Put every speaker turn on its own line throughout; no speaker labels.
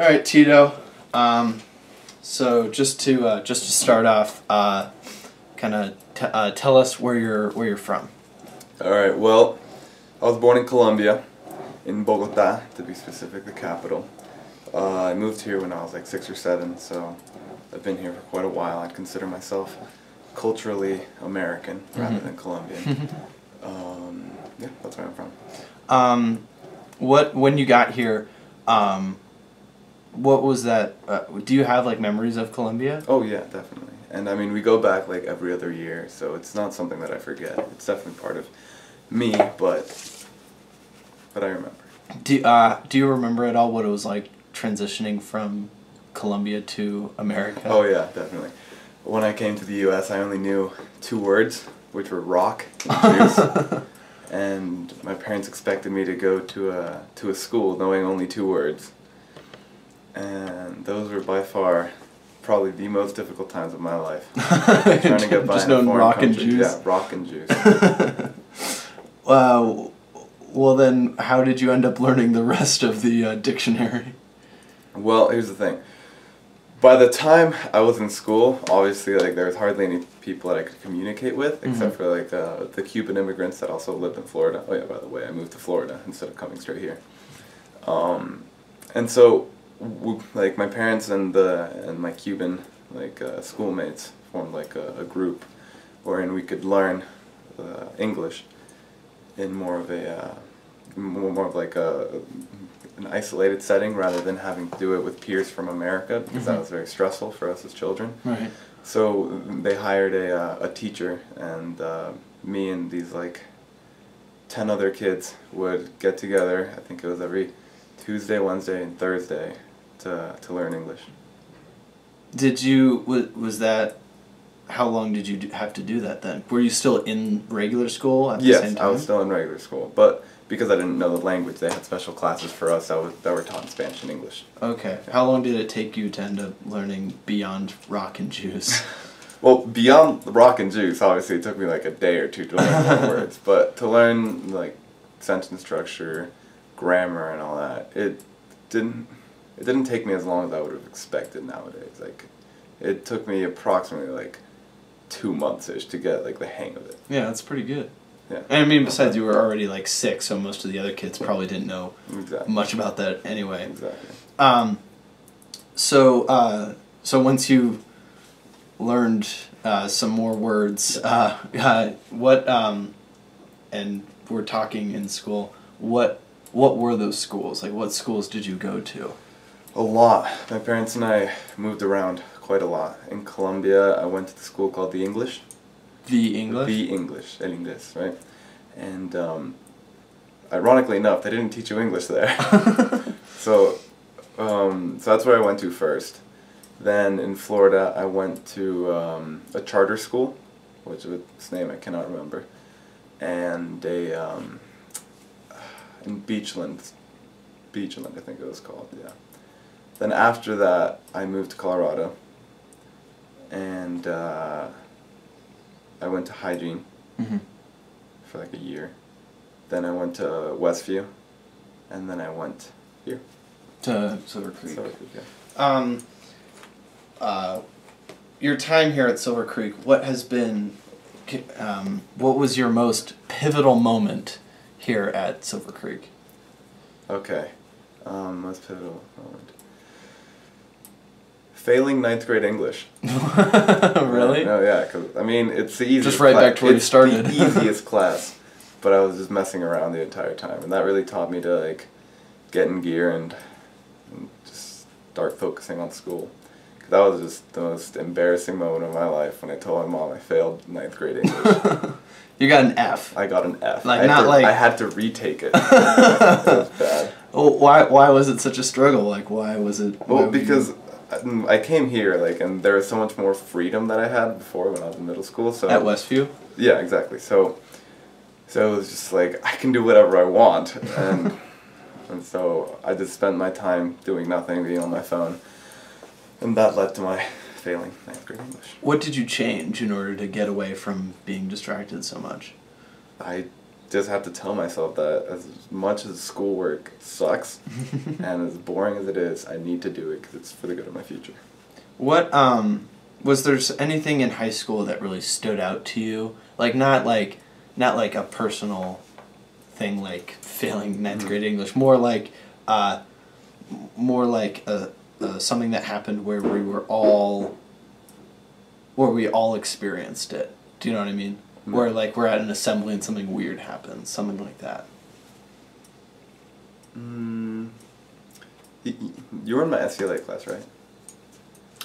All right, Tito. Um, so just to uh, just to start off, uh, kind of t- uh, tell us where you're where you're from.
All right. Well, I was born in Colombia, in Bogota to be specific, the capital. Uh, I moved here when I was like six or seven, so I've been here for quite a while. I'd consider myself culturally American rather
Mhm.
than Colombian. um, yeah, that's where I'm from.
Um, what when you got here, um, what was that? Uh, do you have like memories of Colombia?
Oh yeah, definitely. And I mean, we go back like every other year, so it's not something that I forget. It's definitely part of me, but but I remember.
Do uh, do you remember at all what it was like transitioning from Colombia to America?
Oh yeah, definitely. When I came to the U.S., I only knew two words, which were rock and juice. and my parents expected me to go to a to a school knowing only two words. And those were by far probably the most difficult times of my life. Trying to get by
Just
in a foreign
rock and juice.
Yeah, rock and juice.
Uh, well then, how did you end up learning the rest of the uh, dictionary?
Well, here's the thing. By the time I was in school, obviously, like there was hardly any people that I could communicate with, except
Mhm.
for like uh, the Cuban immigrants that also lived in Florida. Oh yeah, by the way, I moved to Florida instead of coming straight here. Um, and so, like my parents and the and my Cuban like uh, schoolmates formed like a, a group, wherein we could learn uh, English in more of a uh, more, more of like a an isolated setting rather than having to do it with peers from America because that
Mhm.
was very stressful for us as children.
Right.
So they hired a uh, a teacher and uh, me and these like ten other kids would get together. I think it was every Tuesday, Wednesday, and Thursday to to learn English.
Did you was was that? How long did you do, have to do that then? Were you still in regular school at the
yes,
same time?
I was still in regular school, but because I didn't know the language, they had special classes for us that was that were taught in Spanish and English.
Okay. How long did it take you to end up learning beyond rock and juice?
Well, beyond rock and juice, obviously it took me like a day or two to learn more words, but to learn like sentence structure, grammar, and all that, it didn't. It didn't take me as long as I would have expected nowadays. Like, it took me approximately like two months ish to get like the hang of it.
yeah, that's pretty good.
Yeah.
And I mean, besides, you were already like six, so most of the other kids probably didn't know
Exactly.
much about that anyway.
Exactly.
Um, so, uh, so once you learned uh, some more words, uh, uh, what, um, and we're talking in school, what, what were those schools? Like, what schools did you go to?
A lot. My parents and I moved around quite a lot. In Colombia, I went to the school called the English.
The English.
The English, el inglés, right? And um, ironically enough, they didn't teach you English there. so, um, so that's where I went to first. Then in Florida, I went to um, a charter school, which its name I cannot remember, and a um, in Beachland, Beachland I think it was called, yeah. Then after that, I moved to Colorado, and uh, I went to hygiene
hmm
for like a year. Then I went to Westview, and then I went here.
To Silver Creek.
So, yeah.
Um, uh, your time here at Silver Creek, what has been, um, what was your most pivotal moment here at Silver Creek?
Okay. Um, most pivotal moment. Failing ninth grade English.
really?
No, yeah, because I mean it's the easiest.
Just right
class.
back to where you started.
The easiest class, but I was just messing around the entire time, and that really taught me to like get in gear and, and just start focusing on school. Cause that was just the most embarrassing moment of my life when I told my mom I failed ninth grade English.
You got an F.
I got an F.
Like,
I
not
to,
like-
I had to retake it. it was bad.
Oh, why? Why was it such a struggle? Like, why was it?
Well,
were you-
because I- I came here like, and there was so much more freedom that I had before when I was in middle school. So
at Westview.
Yeah, exactly. So, so it was just like I can do whatever I want, and and so I just spent my time doing nothing, being on my phone, and that led to my failing ninth grade English.
What did you change in order to get away from being distracted so much?
I just have to tell myself that as much as schoolwork sucks and as boring as it is, I need to do it because it's for the good of my future.
What um was there anything in high school that really stood out to you? Like not like not like a personal thing like failing ninth
Mhm.
grade English, more like uh more like a, uh something that happened where we were all where we all experienced it. Do you know what I mean? Where like we're at an assembly and something weird happens, something like that.
Mm, you were in my SCLA class, right?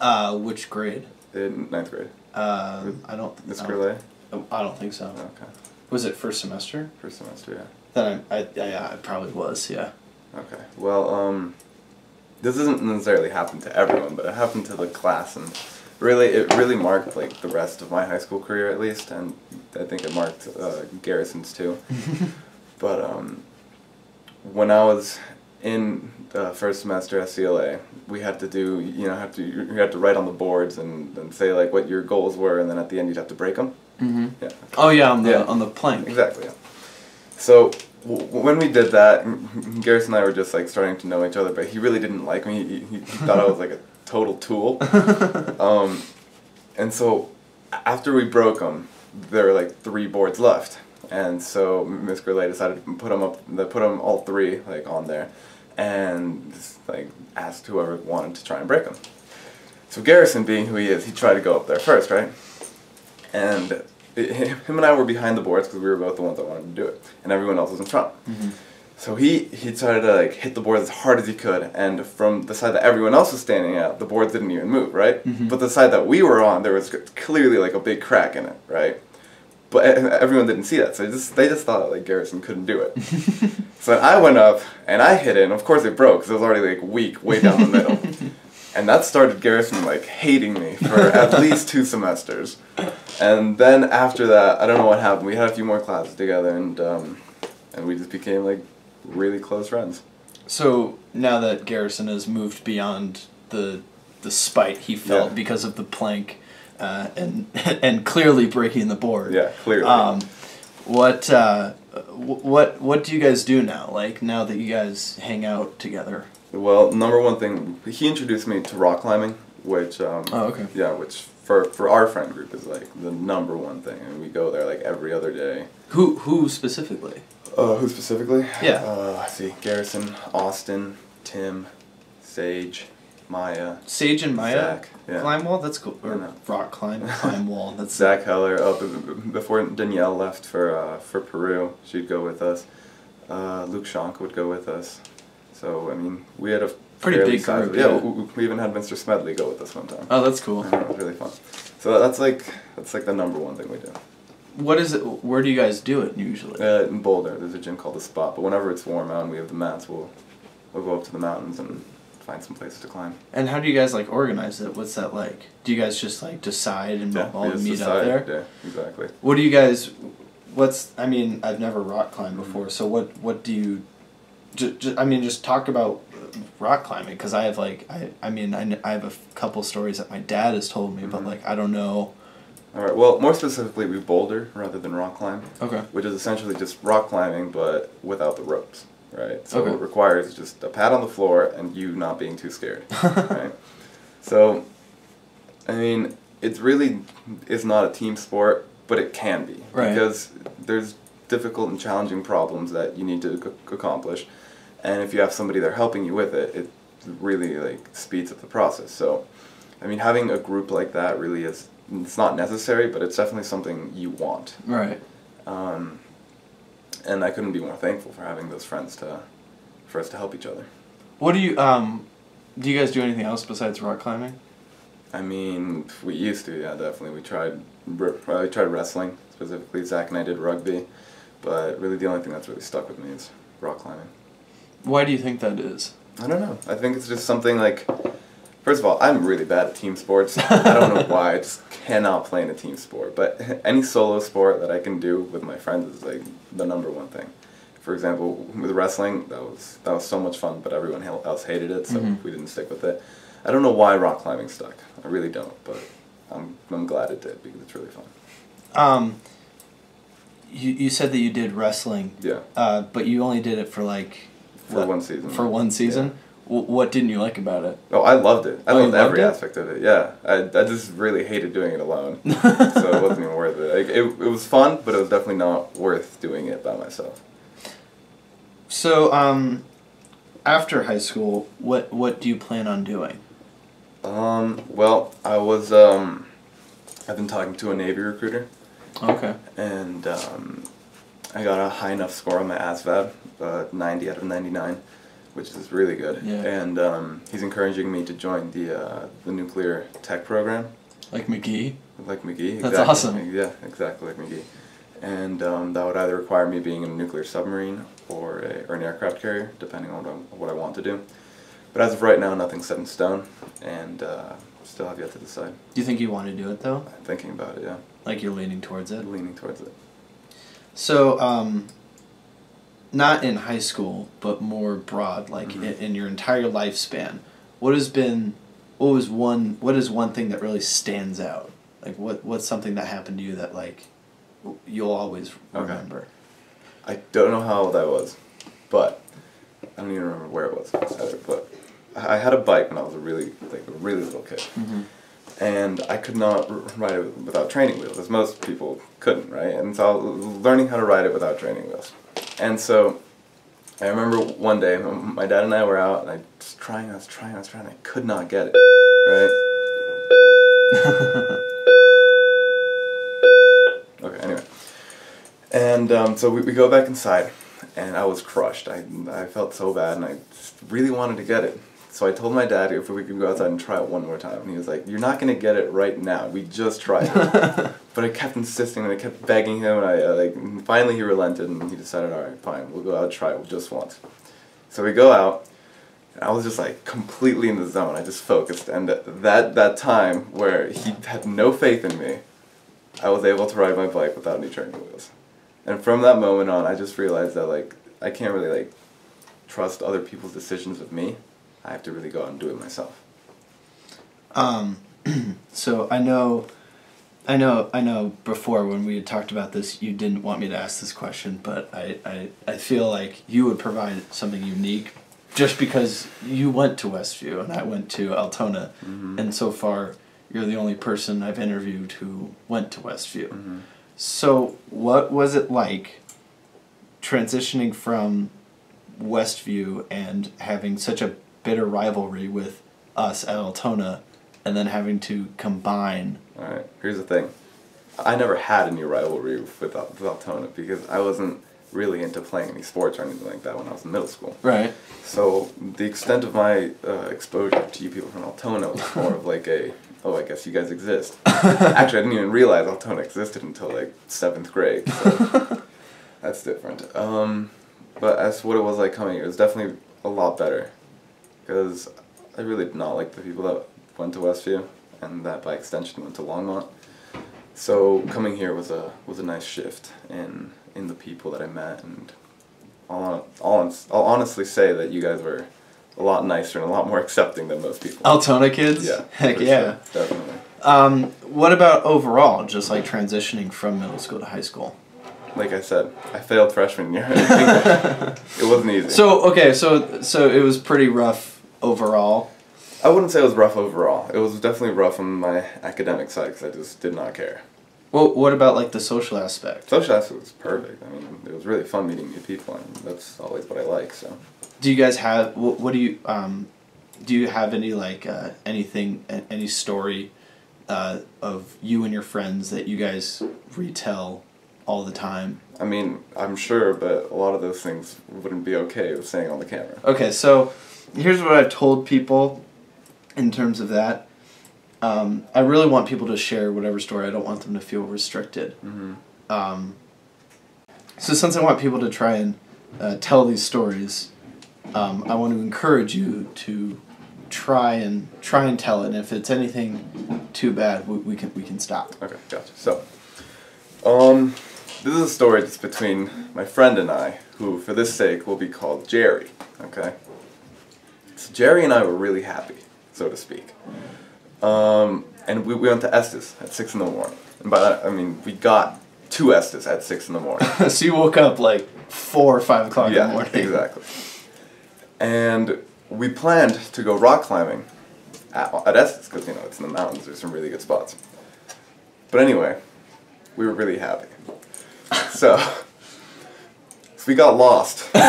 Uh, which grade?
In ninth grade.
Uh, I don't.
Miss
I don't, I don't think so.
Okay.
Was it first semester?
First semester, yeah.
Then I, I, yeah, it probably was. Yeah.
Okay. Well, um, this doesn't necessarily happen to everyone, but it happened to the class, and really, it really marked like the rest of my high school career, at least, and I think it marked uh, Garrison's too. but um, when I was in the first semester at CLA, we had to do, you know, have to you had to write on the boards and, and say like what your goals were, and then at the end you'd have to break them.
Mm-hmm.
Yeah.
Oh yeah, on the
Yeah.
on the plank.
Exactly. Yeah. So when we did that, Garrison and I were just like starting to know each other, but he really didn't like me. He, he thought I was like a total tool. Um, and so after we broke them, there were like three boards left, and so Miss Gurley decided to put them up, put them all three like on there, and just, like asked whoever wanted to try and break them. So Garrison, being who he is, he tried to go up there first, right? And it, him and I were behind the boards because we were both the ones that wanted to do it, and everyone else was in front.
Mhm.
So he he decided to like hit the board as hard as he could, and from the side that everyone else was standing at, the board didn't even move, right?
Mhm.
But the side that we were on, there was clearly like a big crack in it, right? But everyone didn't see that, so they just they just thought like Garrison couldn't do it. so I went up and I hit it, and of course it broke because it was already like weak, way down the middle. And that started Garrison like hating me for at least two semesters. And then after that, I don't know what happened. We had a few more classes together, and um, and we just became like really close friends.
So now that Garrison has moved beyond the the spite he felt
Yeah.
because of the plank, uh, and and clearly breaking the board.
Yeah, clearly.
Um, what uh, what what do you guys do now? Like now that you guys hang out together.
well, number one thing, he introduced me to rock climbing, which um,
Oh, okay.
yeah, which for for our friend group is like the number one thing, and we go there like every other day.
Who who specifically?
Uh, who specifically?
Yeah.
Uh, let's see, Garrison, Austin, Tim, Sage, Maya,
Sage and Maya
Zach, yeah.
climb wall. That's cool. Or rock climb climb wall. That's
Zach Heller. Oh, before Danielle left for uh, for Peru, she'd go with us. Uh, Luke Shank would go with us. So I mean, we had a
Pretty big
sizable-
group,
Yeah,
yeah.
we, even had Mr. Smedley go with us one time.
Oh, that's cool.
Know, it was really fun. So that's like that's like the number one thing we do.
What is it? Where do you guys do it usually?
Uh, in Boulder, there's a gym called the Spot, but whenever it's warm out and we have the mats, we'll we'll go up to the mountains and find some places to climb.
And how do you guys like organize it? What's that like? Do you guys just like decide and
Yeah,
all meet
decide-
up there?
Yeah, exactly.
What do you guys? What's I mean I've never rock climbed
Mm-hmm.
before, so what what do you? Just, I mean, just talk about rock climbing because I have like I I mean I, I have a couple stories that my dad has told me, but
Mhm.
like I don't know.
All right. Well, more specifically, we boulder rather than rock climb.
Okay.
which is essentially just rock climbing but without the ropes, right? So
Okay.
it requires just a pad on the floor and you not being too scared, right? So, I mean, it's really it's not a team sport, but it can be
Right.
because there's difficult and challenging problems that you need to ac- accomplish, and if you have somebody there helping you with it, it really like speeds up the process. So, I mean, having a group like that really is it's not necessary, but it's definitely something you want.
Right.
Um, and I couldn't be more thankful for having those friends to, for us to help each other.
What do you um? Do you guys do anything else besides rock climbing?
I mean, we used to, yeah, definitely. We tried, we tried wrestling specifically. Zach and I did rugby, but really the only thing that's really stuck with me is rock climbing.
Why do you think that is?
I don't know. I think it's just something like. First of all, I'm really bad at team sports. I don't know why. I just cannot play in a team sport. But any solo sport that I can do with my friends is like the number one thing. For example, with wrestling, that was that was so much fun, but everyone else hated it, so
Mhm.
we didn't stick with it. I don't know why rock climbing stuck. I really don't, but I'm I'm glad it did because it's really fun.
Um, you, you said that you did wrestling,
Yeah,
uh, but you only did it for like
for
what-
one season.
For one season. W- what didn't you like about it?
Oh, I loved it. I
Oh,
loved every
loved
aspect of it. Yeah, I, I just really hated doing it alone, so it wasn't even worth it. Like, it. It was fun, but it was definitely not worth doing it by myself.
So, um, after high school, what what do you plan on doing?
Um, well, I was um, I've been talking to a Navy recruiter,
Okay.
and um, I got a high enough score on my ASVAB, uh, 90 out of 99, which is really good.
Yeah.
And um, he's encouraging me to join the uh, the nuclear tech program.
Like McGee.
Like McGee.
That's
exactly.
awesome.
Yeah, exactly like McGee. And um, that would either require me being in a nuclear submarine or, a, or an aircraft carrier, depending on what, I- what I want to do. But as of right now, nothing's set in stone, and uh, still have yet to decide.
Do you think you want to do it though?
I'm thinking about it, yeah.
Like you're leaning towards it.
Leaning towards it.
So, um, not in high school, but more broad, like
Mhm.
in, in your entire lifespan. What has been, what was one, what is one thing that really stands out? Like what, what's something that happened to you that like, you'll always
Okay.
remember?
I don't know how old I was, but I don't even remember where it was. But I I had a bike when I was a really like a really little kid,
Mm-hmm.
and I could not r- ride it without training wheels, as most people couldn't, right? And so learning how to ride it without training wheels, and so I remember one day my dad and I were out, and I was trying, I was trying, I was trying, I could not get it, right? Okay, anyway. And um, so we, we go back inside, and I was crushed. I, I felt so bad, and I really wanted to get it. So I told my dad if we could go outside and try it one more time. And he was like, You're not going to get it right now. We just tried it. but I kept insisting, and I kept begging him, and I uh, like and finally he relented, and he decided, All right, fine, we'll go out and try it just once. So we go out, and I was just like completely in the zone. I just focused, and that that time where he had no faith in me, I was able to ride my bike without any training wheels. And from that moment on, I just realized that like I can't really like trust other people's decisions of me. I have to really go out and do it myself.
Um, so I know, I know, I know. Before when we had talked about this, you didn't want me to ask this question, but I, I, I feel like you would provide something unique, just because you went to Westview and I went to Altona,
Mhm.
and so far you're the only person I've interviewed who went to Westview.
Mhm.
So what was it like transitioning from Westview and having such a bitter rivalry with us at Altona and then having to combine
All right. Here's the thing. I never had any rivalry with, with Altona because I wasn't really into playing any sports or anything like that when I was in middle school.
right
So the extent of my uh, exposure to you people from Altona was more of like a, oh, I guess you guys exist. Actually, I didn't even realize Altona existed until like seventh grade. So that's different. Um, but as what it was like coming here, it was definitely a lot better because I really did not like the people that went to Westview and that by extension went to Longmont. So coming here was a was a nice shift in in the people that I met and I'll, I'll, I'll honestly say that you guys were a lot nicer and a lot more accepting than most people.
Altona kids
Yeah.
heck yeah
sure, definitely.
um, what about overall just like transitioning from middle school to high school
Like I said, I failed freshman year. it wasn't easy.
so okay so so it was pretty rough overall
I wouldn't say it was rough overall. It was definitely rough on my academic side because I just did not care.
well what about like the social aspect
Social aspect was perfect. I mean, it was really fun meeting new people, and that's always what I like. So,
do you guys have what, what do you um do you have any like uh, anything any story uh, of you and your friends that you guys retell all the time
I mean, I'm sure, but a lot of those things wouldn't be okay with saying on the camera.
okay so here's what i've told people in terms of that um, i really want people to share whatever story i don't want them to feel restricted
Mm-hmm.
um, so since i want people to try and uh, tell these stories um, i want to encourage you to try and try and tell it and if it's anything too bad we, we can we can stop
Okay, gotcha. So, um, this is a story that's between my friend and I, who, for this sake, will be called Jerry. Okay. So Jerry and I were really happy, so to speak. Um, and we, we went to Estes at six in the morning, and by that I mean we got to Estes at six in the morning.
so you woke up like four or five o'clock in the
yeah,
morning.
exactly. And we planned to go rock climbing at, at Estes because you know it's in the mountains. There's some really good spots. But anyway, we were really happy. So, so we got lost in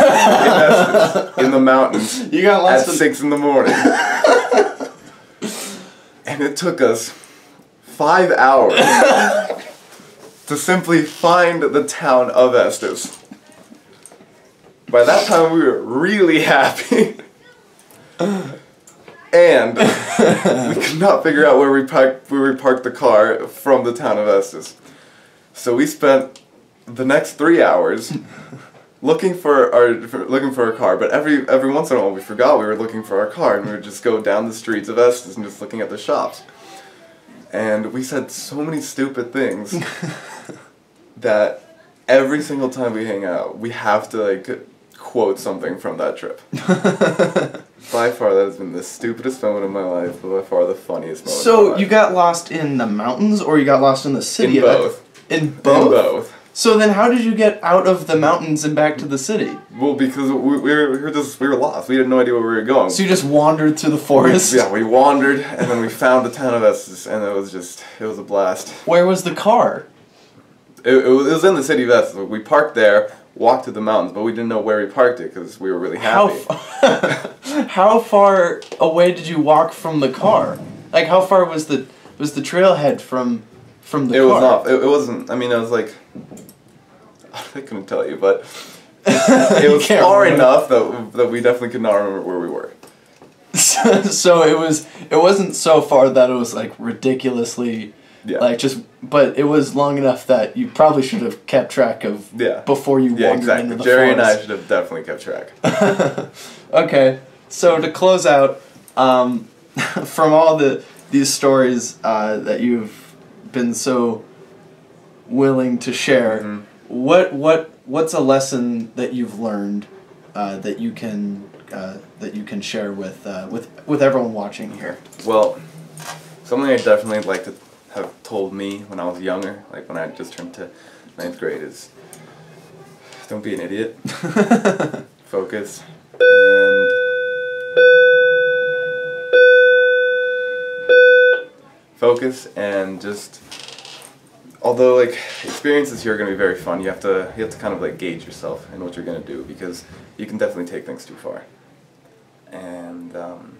in the mountains
You got
at
lost in
six in the morning. and it took us five hours to simply find the town of Estes. By that time, we were really happy. and we could not figure out where we parked, where we parked the car from the town of Estes. So we spent the next three hours looking for our for, looking for a car, but every every once in a while we forgot we were looking for our car, and we would just go down the streets of Estes and just looking at the shops. And we said so many stupid things that every single time we hang out, we have to like quote something from that trip. by far, that has been the stupidest moment of my life, but by far the funniest moment.
So you got lost in the mountains, or you got lost in the city?
in both.
In both.
In both.
So then, how did you get out of the mountains and back to the city?
Well, because we, we, were, we were just we were lost. We had no idea where we were going.
So you just wandered through the forest.
Yeah, we wandered and then we found the town of Estes, and it was just it was a blast.
Where was the car?
It, it, was, it was in the city of Estes. We parked there, walked to the mountains, but we didn't know where we parked it because we were really
How
happy.
f- how far away did you walk from the car? Like how far was the was the trailhead from from the
it
car?
was not. It, it wasn't. I mean, it was like I couldn't tell you, but it was far
remember.
enough that that we definitely could not remember where we were.
so it was it wasn't so far that it was like ridiculously
Yeah.
like just but it was long enough that you probably should have kept track of
Yeah.
before you
yeah,
wandered
exactly.
into the
Jerry and I should have definitely kept track.
Okay, so to close out, um, from all the these stories uh, that you've been so willing to share,
Mhm.
What what what's a lesson that you've learned uh, that you can uh, that you can share with uh, with with everyone watching here?
Well, something I definitely like to have told me when I was younger, like when I just turned to ninth grade, is don't be an idiot. Focus and focus and just although like experiences here are going to be very fun. You have to you have to kind of like gauge yourself and what you're going to do because you can definitely take things too far. And um,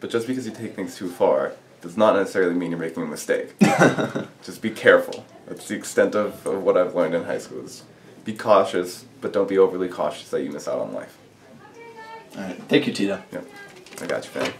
but just because you take things too far does not necessarily mean you're making a mistake. Just be careful. That's the extent of, of what i've learned in high school is be cautious but don't be overly cautious that you miss out on life.
All right, thank you, Tito.
yep. I got you fam